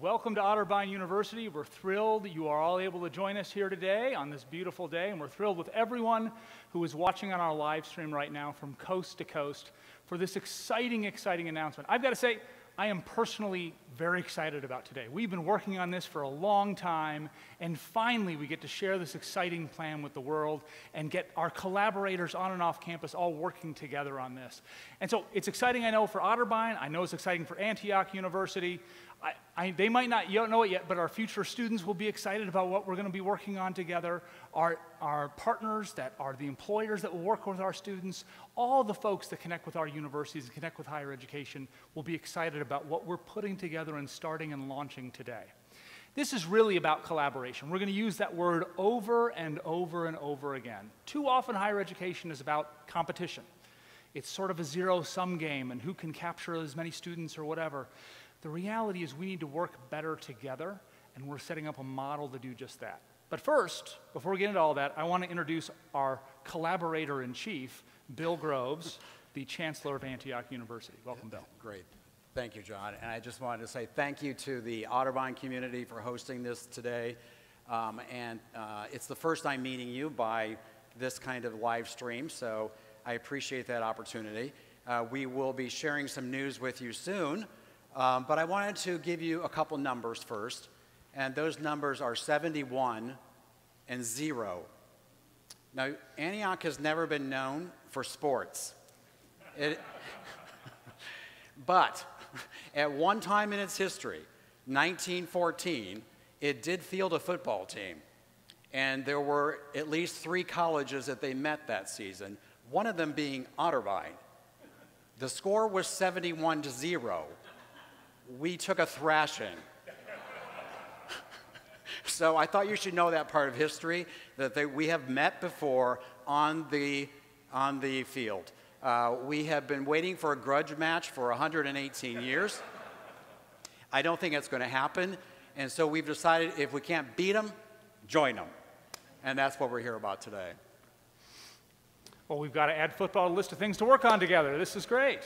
Welcome to Otterbein University. We're thrilled you are all able to join us here today on this beautiful day, and we're thrilled with everyone who is watching on our live stream right now from coast to coast for this exciting, exciting announcement. I've got to say, I am personally very excited about today. We've been working on this for a long time, and finally we get to share this exciting plan with the world and get our collaborators on and off campus all working together on this. And so it's exciting, I know, for Otterbein. I know it's exciting for Antioch University. I, they might not you know it yet, but our future students will be excited about what we're going to be working on together. Our, our partners that are the employers that will work with our students, all the folks that connect with our universities and connect with higher education will be excited about what we're putting together and starting and launching today. This is really about collaboration. We're going to use that word over and over and over again. Too often, higher education is about competition. It's sort of a zero sum game and who can capture as many students or whatever. The reality is we need to work better together, and we're setting up a model to do just that. But first, before we get into all that, I want to introduce our collaborator in chief, Bill Groves, the Chancellor of Antioch University. Welcome, Bill. Great. Thank you, John. And I just wanted to say thank you to the Otterbein community for hosting this today. Um, and uh, it's the first time meeting you by this kind of live stream, so I appreciate that opportunity. Uh, we will be sharing some news with you soon um, but I wanted to give you a couple numbers first, and those numbers are 71 and 0. Now, Antioch has never been known for sports. It, but at one time in its history, 1914, it did field a football team. And there were at least three colleges that they met that season, one of them being Otterbein. The score was 71 to 0 we took a thrashing. so I thought you should know that part of history, that they, we have met before on the, on the field. Uh, we have been waiting for a grudge match for 118 years. I don't think it's going to happen. And so we've decided if we can't beat them, join them. And that's what we're here about today. Well, we've got to add football to a list of things to work on together. This is great.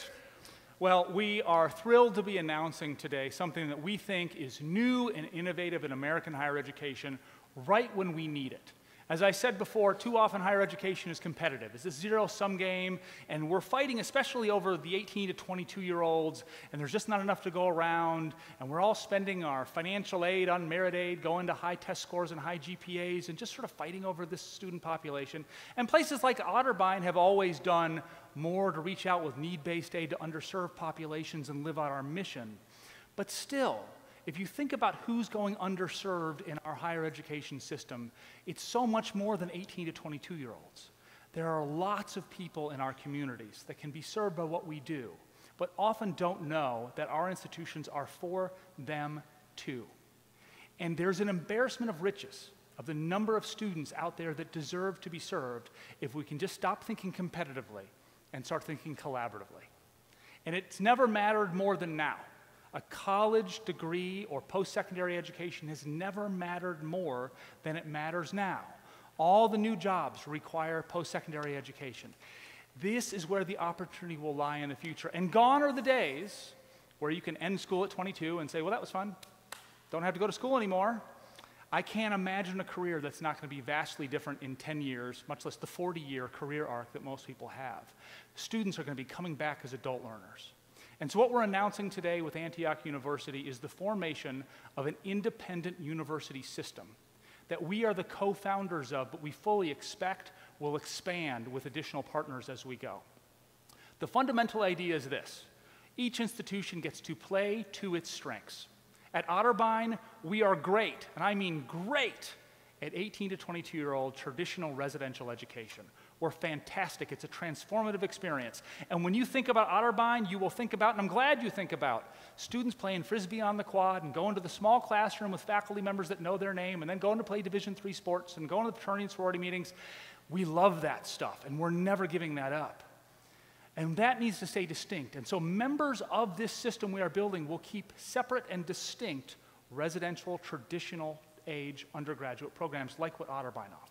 Well, we are thrilled to be announcing today something that we think is new and innovative in American higher education right when we need it. As I said before, too often higher education is competitive. It's a zero sum game, and we're fighting especially over the 18 to 22 year olds, and there's just not enough to go around, and we're all spending our financial aid on merit aid, going to high test scores and high GPAs, and just sort of fighting over this student population. And places like Otterbein have always done more to reach out with need based aid to underserved populations and live out our mission. But still, if you think about who's going underserved in our higher education system, it's so much more than 18 to 22 year olds. There are lots of people in our communities that can be served by what we do, but often don't know that our institutions are for them too. And there's an embarrassment of riches of the number of students out there that deserve to be served if we can just stop thinking competitively and start thinking collaboratively. And it's never mattered more than now. A college degree or post secondary education has never mattered more than it matters now. All the new jobs require post secondary education. This is where the opportunity will lie in the future. And gone are the days where you can end school at 22 and say, well, that was fun. Don't have to go to school anymore. I can't imagine a career that's not going to be vastly different in 10 years, much less the 40 year career arc that most people have. Students are going to be coming back as adult learners. And so, what we're announcing today with Antioch University is the formation of an independent university system that we are the co founders of, but we fully expect will expand with additional partners as we go. The fundamental idea is this each institution gets to play to its strengths. At Otterbein, we are great, and I mean great, at 18 to 22 year old traditional residential education were fantastic. It's a transformative experience. And when you think about Otterbein, you will think about, and I'm glad you think about, students playing frisbee on the quad and going to the small classroom with faculty members that know their name and then going to play Division three sports and going to the fraternity and sorority meetings. We love that stuff, and we're never giving that up. And that needs to stay distinct. And so members of this system we are building will keep separate and distinct residential, traditional age undergraduate programs like what Otterbein offers.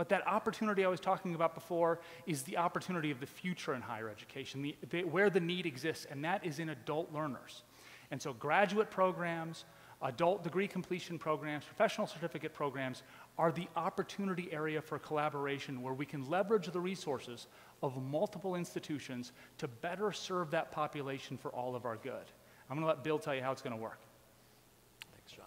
But that opportunity I was talking about before is the opportunity of the future in higher education, the, the, where the need exists, and that is in adult learners. And so graduate programs, adult degree completion programs, professional certificate programs are the opportunity area for collaboration where we can leverage the resources of multiple institutions to better serve that population for all of our good. I'm going to let Bill tell you how it's going to work. Thanks, John.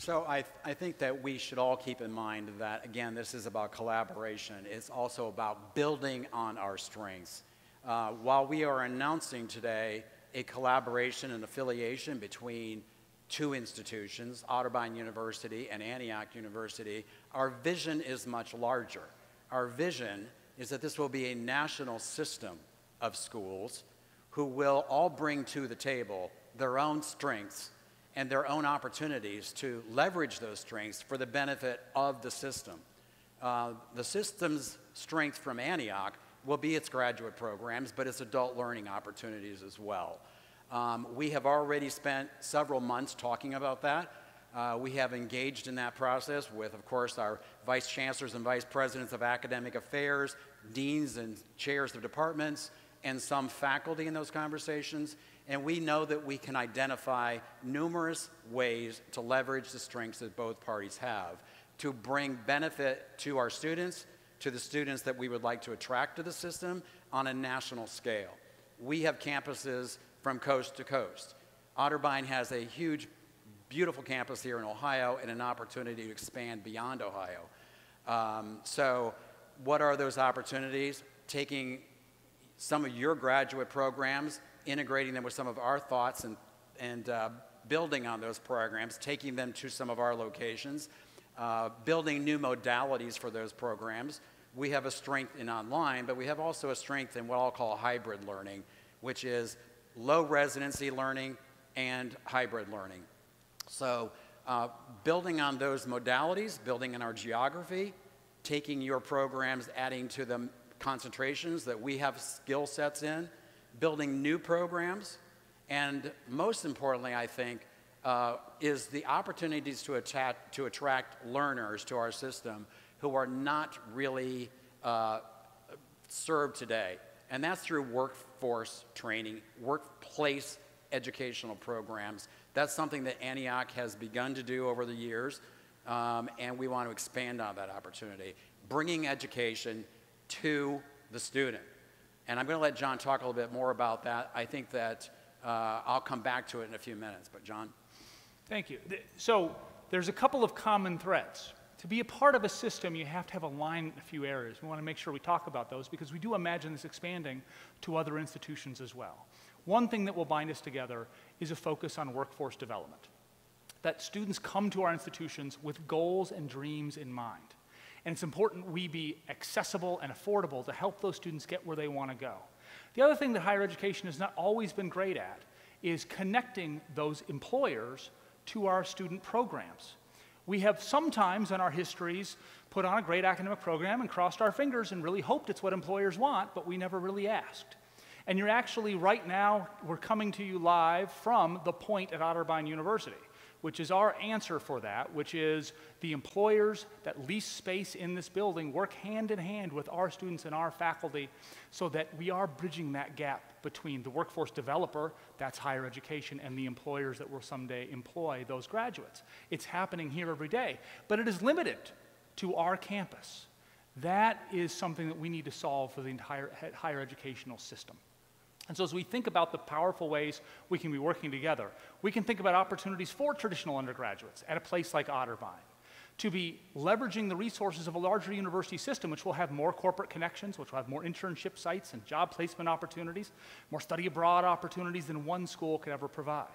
So I, I think that we should all keep in mind that, again, this is about collaboration. It's also about building on our strengths. Uh, while we are announcing today a collaboration and affiliation between two institutions, Otterbein University and Antioch University, our vision is much larger. Our vision is that this will be a national system of schools who will all bring to the table their own strengths and their own opportunities to leverage those strengths for the benefit of the system. Uh, the system's strength from Antioch will be its graduate programs, but its adult learning opportunities as well. Um, we have already spent several months talking about that. Uh, we have engaged in that process with, of course, our vice chancellors and vice presidents of academic affairs, deans and chairs of departments, and some faculty in those conversations. And we know that we can identify numerous ways to leverage the strengths that both parties have to bring benefit to our students, to the students that we would like to attract to the system on a national scale. We have campuses from coast to coast. Otterbein has a huge, beautiful campus here in Ohio and an opportunity to expand beyond Ohio. Um, so, what are those opportunities? Taking some of your graduate programs, integrating them with some of our thoughts, and, and uh, building on those programs, taking them to some of our locations, uh, building new modalities for those programs. We have a strength in online, but we have also a strength in what I'll call hybrid learning, which is low residency learning and hybrid learning. So uh, building on those modalities, building on our geography, taking your programs, adding to them concentrations that we have skill sets in, building new programs, and most importantly, I think, uh, is the opportunities to, attach, to attract learners to our system who are not really uh, served today. And that's through workforce training, workplace educational programs. That's something that Antioch has begun to do over the years, um, and we want to expand on that opportunity. Bringing education to the student. And I'm going to let John talk a little bit more about that. I think that uh, I'll come back to it in a few minutes. But, John? Thank you. So, there's a couple of common threads. To be a part of a system, you have to have a line in a few areas. We want to make sure we talk about those because we do imagine this expanding to other institutions as well. One thing that will bind us together is a focus on workforce development. That students come to our institutions with goals and dreams in mind. And it's important we be accessible and affordable to help those students get where they want to go. The other thing that higher education has not always been great at is connecting those employers to our student programs. We have sometimes in our histories put on a great academic program and crossed our fingers and really hoped it's what employers want, but we never really asked. And you're actually, right now, we're coming to you live from the point at Otterbein University which is our answer for that, which is the employers that lease space in this building work hand in hand with our students and our faculty so that we are bridging that gap between the workforce developer, that's higher education, and the employers that will someday employ those graduates. It's happening here every day, but it is limited to our campus. That is something that we need to solve for the entire higher educational system. And so, as we think about the powerful ways we can be working together, we can think about opportunities for traditional undergraduates at a place like Otterbein to be leveraging the resources of a larger university system, which will have more corporate connections, which will have more internship sites and job placement opportunities, more study abroad opportunities than one school could ever provide.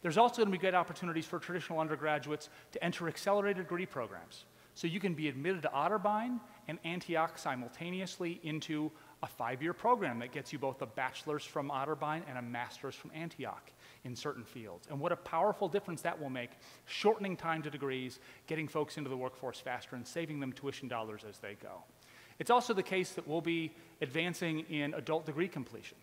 There's also going to be great opportunities for traditional undergraduates to enter accelerated degree programs. So you can be admitted to Otterbein and Antioch simultaneously into a five year program that gets you both a bachelor's from Otterbein and a master's from Antioch in certain fields. And what a powerful difference that will make, shortening time to degrees, getting folks into the workforce faster, and saving them tuition dollars as they go. It's also the case that we'll be advancing in adult degree completion.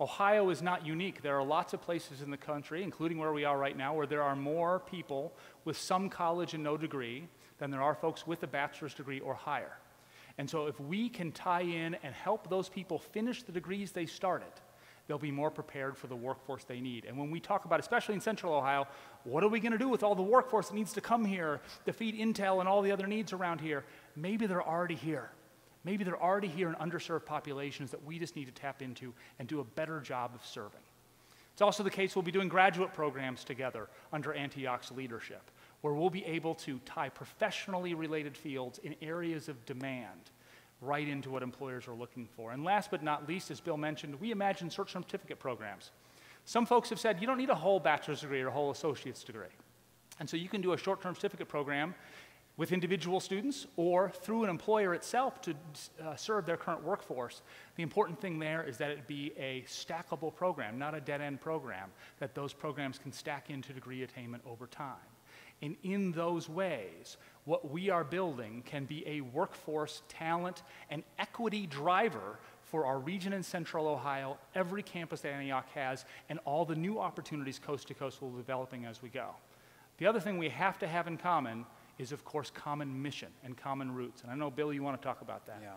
Ohio is not unique. There are lots of places in the country, including where we are right now, where there are more people with some college and no degree than there are folks with a bachelor's degree or higher. And so, if we can tie in and help those people finish the degrees they started, they'll be more prepared for the workforce they need. And when we talk about, especially in Central Ohio, what are we going to do with all the workforce that needs to come here to feed Intel and all the other needs around here? Maybe they're already here. Maybe they're already here in underserved populations that we just need to tap into and do a better job of serving. It's also the case we'll be doing graduate programs together under Antioch's leadership, where we'll be able to tie professionally related fields in areas of demand right into what employers are looking for. And last but not least, as Bill mentioned, we imagine search certificate programs. Some folks have said you don't need a whole bachelor's degree or a whole associate's degree. And so you can do a short term certificate program with individual students or through an employer itself to uh, serve their current workforce. The important thing there is that it be a stackable program, not a dead end program, that those programs can stack into degree attainment over time. And in those ways, what we are building can be a workforce talent and equity driver for our region in central Ohio, every campus that Antioch has, and all the new opportunities coast to coast will be developing as we go. The other thing we have to have in common is, of course, common mission and common roots. And I know, Bill, you want to talk about that. Yeah.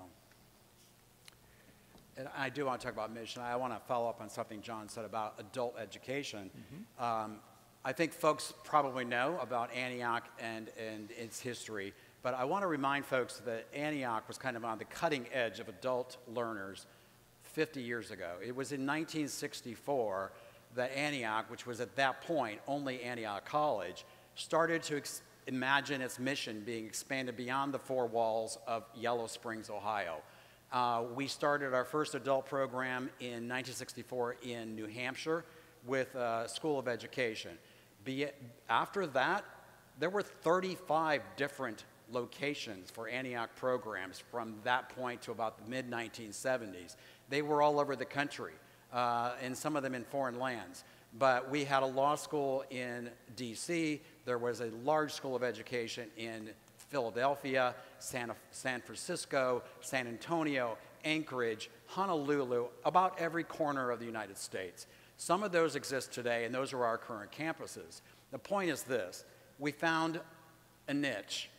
And I do want to talk about mission. I want to follow up on something John said about adult education. Mm-hmm. Um, I think folks probably know about Antioch and, and its history, but I want to remind folks that Antioch was kind of on the cutting edge of adult learners 50 years ago. It was in 1964 that Antioch, which was at that point only Antioch College, started to imagine its mission being expanded beyond the four walls of Yellow Springs, Ohio. Uh, we started our first adult program in 1964 in New Hampshire with a School of Education. Be after that, there were 35 different locations for Antioch programs from that point to about the mid 1970s. They were all over the country, uh, and some of them in foreign lands. But we had a law school in DC, there was a large school of education in Philadelphia, San, San Francisco, San Antonio, Anchorage, Honolulu, about every corner of the United States. Some of those exist today, and those are our current campuses. The point is this we found a niche,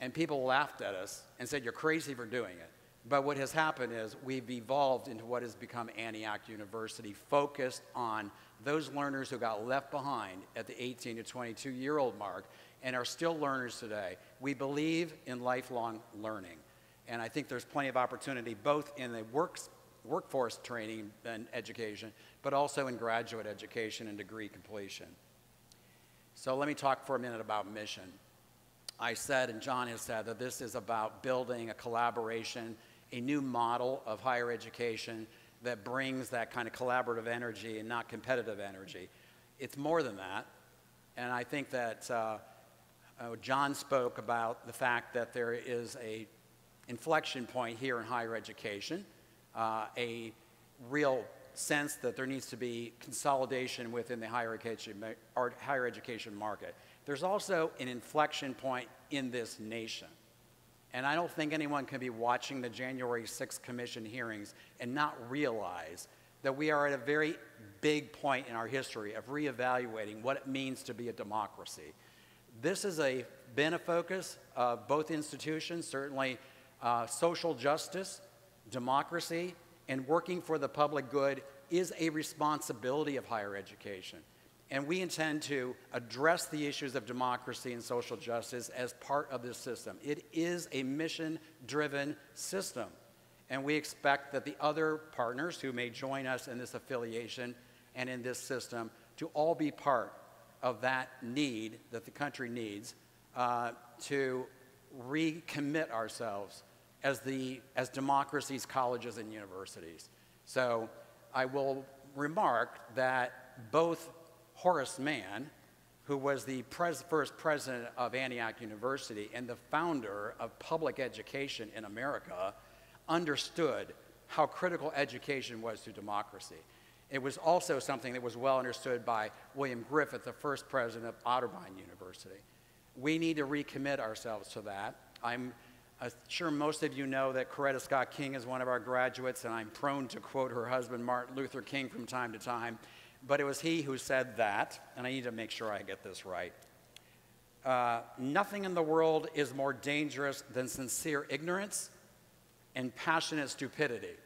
and people laughed at us and said, You're crazy for doing it. But what has happened is we've evolved into what has become Antioch University, focused on those learners who got left behind at the 18 to 22 year old mark and are still learners today. We believe in lifelong learning. And I think there's plenty of opportunity both in the works, workforce training and education, but also in graduate education and degree completion. So let me talk for a minute about mission. I said, and John has said, that this is about building a collaboration, a new model of higher education that brings that kind of collaborative energy and not competitive energy. It's more than that. And I think that uh, uh, John spoke about the fact that there is a inflection point here in higher education, uh, a real sense that there needs to be consolidation within the higher education, higher education market. There's also an inflection point in this nation. And I don't think anyone can be watching the January 6th Commission hearings and not realize that we are at a very big point in our history of reevaluating what it means to be a democracy. This has been a focus of both institutions, certainly uh, social justice, democracy, and working for the public good is a responsibility of higher education and we intend to address the issues of democracy and social justice as part of this system. It is a mission driven system, and we expect that the other partners who may join us in this affiliation and in this system to all be part of that need that the country needs uh, to recommit ourselves as, the, as democracies, colleges, and universities. So I will remark that both Horace Mann, who was the pres first president of Antioch University and the founder of public education in America, understood how critical education was to democracy. It was also something that was well understood by William Griffith, the first president of Otterbein University. We need to recommit ourselves to that. I'm uh, sure most of you know that Coretta Scott King is one of our graduates, and I'm prone to quote her husband, Martin Luther King, from time to time but it was he who said that, and I need to make sure I get this right. Uh, nothing in the world is more dangerous than sincere ignorance and passionate stupidity.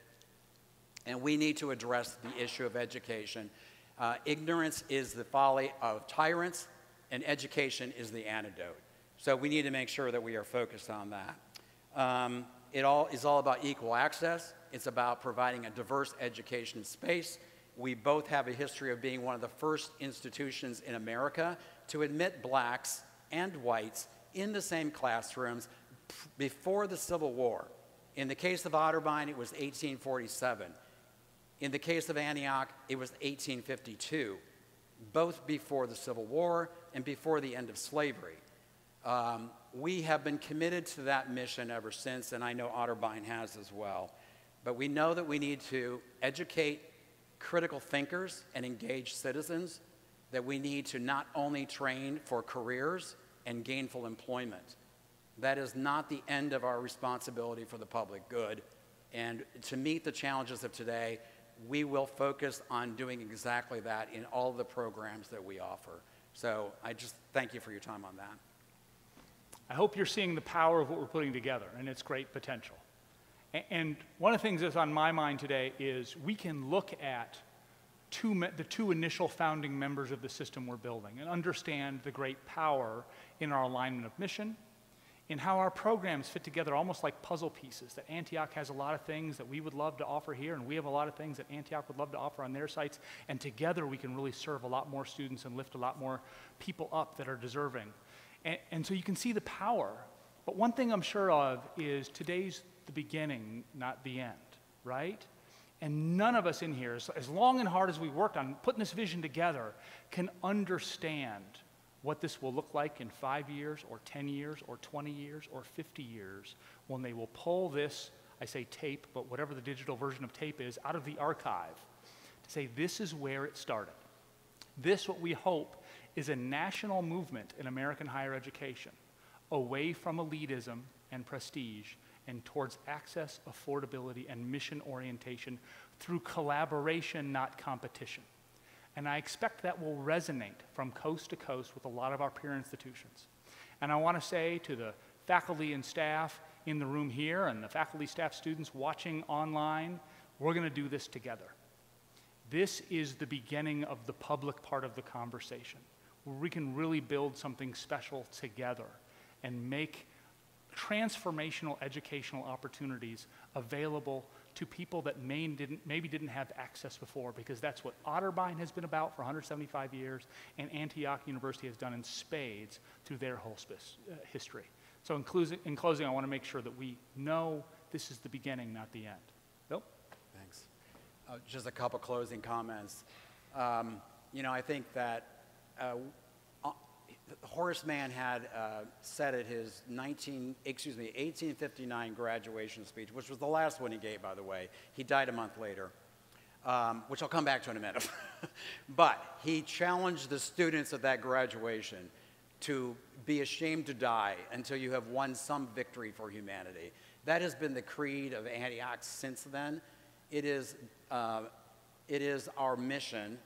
and we need to address the issue of education. Uh, ignorance is the folly of tyrants, and education is the antidote. So we need to make sure that we are focused on that. Um, it all is all about equal access. It's about providing a diverse education space. We both have a history of being one of the first institutions in America to admit blacks and whites in the same classrooms before the Civil War. In the case of Otterbein, it was 1847. In the case of Antioch, it was 1852, both before the Civil War and before the end of slavery. Um, we have been committed to that mission ever since, and I know Otterbein has as well. But we know that we need to educate critical thinkers and engage citizens, that we need to not only train for careers and gainful employment. That is not the end of our responsibility for the public good. And to meet the challenges of today, we will focus on doing exactly that in all the programs that we offer. So I just thank you for your time on that. I hope you're seeing the power of what we're putting together and its great potential. And one of the things that's on my mind today is we can look at two, the two initial founding members of the system we're building and understand the great power in our alignment of mission, in how our programs fit together almost like puzzle pieces. That Antioch has a lot of things that we would love to offer here, and we have a lot of things that Antioch would love to offer on their sites. And together we can really serve a lot more students and lift a lot more people up that are deserving and, and so you can see the power. But one thing I'm sure of is today's the beginning, not the end, right? And none of us in here, as long and hard as we worked on putting this vision together, can understand what this will look like in five years, or 10 years, or 20 years, or 50 years when they will pull this, I say tape, but whatever the digital version of tape is, out of the archive to say this is where it started. This, what we hope, is a national movement in American higher education away from elitism and prestige and towards access, affordability, and mission orientation through collaboration, not competition. And I expect that will resonate from coast to coast with a lot of our peer institutions. And I want to say to the faculty and staff in the room here and the faculty, staff, students watching online, we're going to do this together. This is the beginning of the public part of the conversation where we can really build something special together and make transformational educational opportunities available to people that may didn't, maybe didn't have access before, because that's what Otterbein has been about for 175 years, and Antioch University has done in spades through their whole uh, history. So in, closing, in closing, I want to make sure that we know this is the beginning, not the end. Bill? Thanks. Uh, just a couple closing comments. Um, you know, I think that Horace Mann had uh, said at his 19, excuse me, 1859 graduation speech, which was the last one he gave, by the way. He died a month later, um, which I'll come back to in a minute. but he challenged the students at that graduation to be ashamed to die until you have won some victory for humanity. That has been the creed of Antioch since then. It is, uh, it is our mission,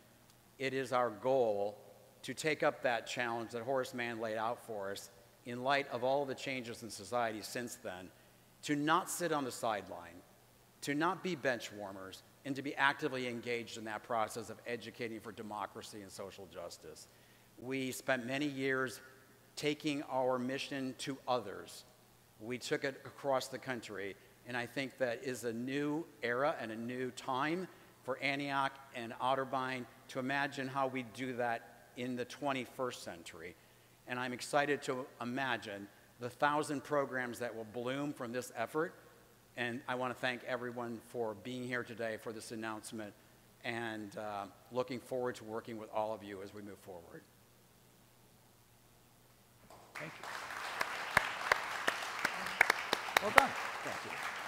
it is our goal to take up that challenge that Horace Mann laid out for us in light of all the changes in society since then, to not sit on the sideline, to not be bench warmers, and to be actively engaged in that process of educating for democracy and social justice. We spent many years taking our mission to others. We took it across the country, and I think that is a new era and a new time for Antioch and Otterbein to imagine how we do that in the 21st century. And I'm excited to imagine the thousand programs that will bloom from this effort. And I want to thank everyone for being here today for this announcement and uh, looking forward to working with all of you as we move forward. Thank you. Well done. Thank you.